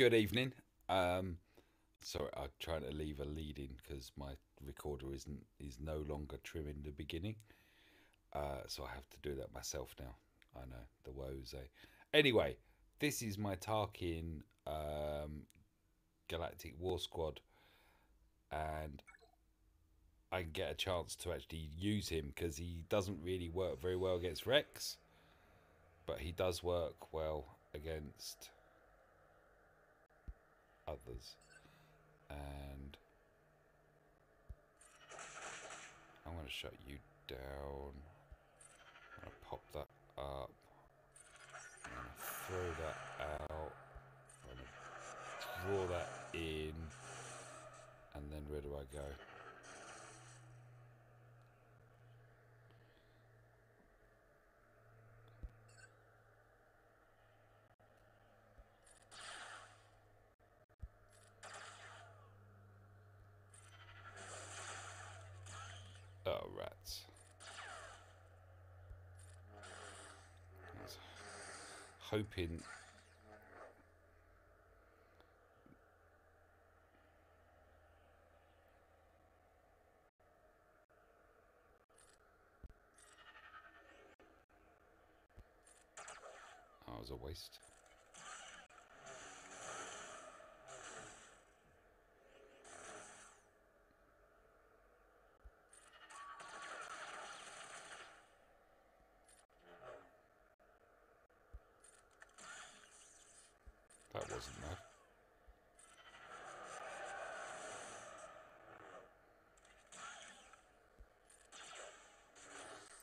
Good evening. Um, sorry, I'm trying to leave a lead in because my recorder isn't is no longer trimming the beginning. Uh, so I have to do that myself now. I know the woes. Eh? Anyway, this is my Tarkin um, Galactic War Squad, and I can get a chance to actually use him because he doesn't really work very well against Rex, but he does work well against others. And I'm going to shut you down. I'm going to pop that up. I'm going to throw that out. I'm going to draw that in. And then where do I go? Rats. I was hoping. Was a waste. That wasn't bad.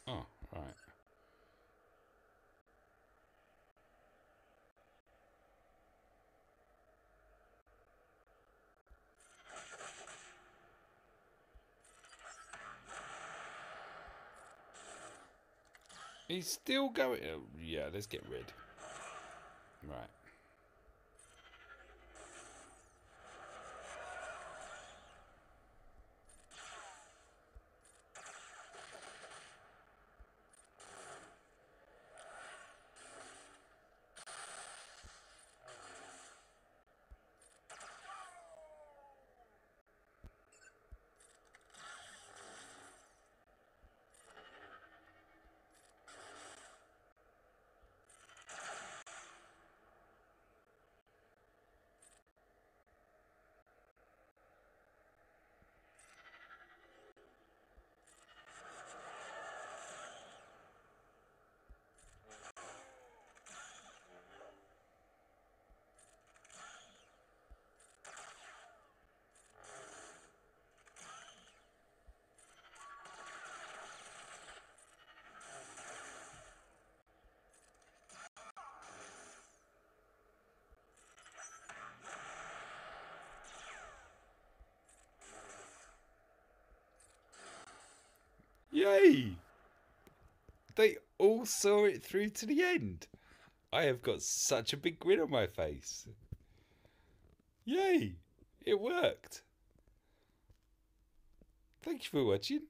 Oh, right. He's still going. oh, yeah, let's get rid. Right. Yay! They all saw it through to the end. I have got such a big grin on my face. Yay! It worked. Thank you for watching.